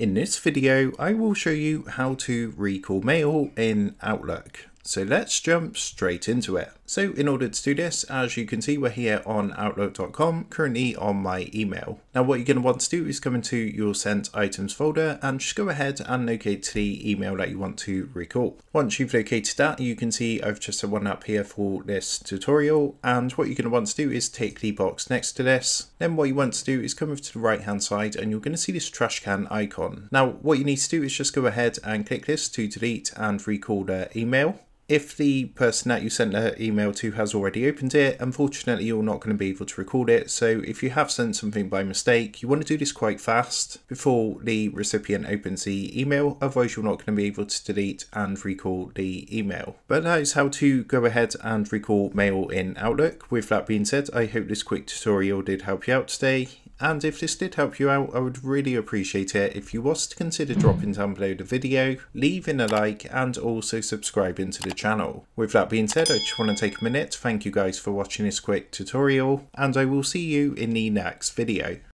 In this video, I will show you how to recall mail in Outlook. So let's jump straight into it. So in order to do this, as you can see, we're here on Outlook.com, currently on my email. Now what you're going to want to do is come into your sent items folder and just go ahead and locate the email that you want to recall. Once you've located that, you can see I've just set one up here for this tutorial. And what you're going to want to do is take the box next to this. Then what you want to do is come over to the right hand side and you're going to see this trash can icon. Now what you need to do is just go ahead and click this to delete and recall the email. If the person that you sent the email to has already opened it, unfortunately you're not going to be able to record it. So if you have sent something by mistake, you want to do this quite fast before the recipient opens the email. Otherwise you're not going to be able to delete and recall the email. But that is how to go ahead and recall mail in Outlook. With that being said, I hope this quick tutorial did help you out today. And if this did help you out, I would really appreciate it if you was to consider dropping down below the video, leaving a like and also subscribing to the channel. With that being said, I just want to take a minute to thank you guys for watching this quick tutorial and I will see you in the next video.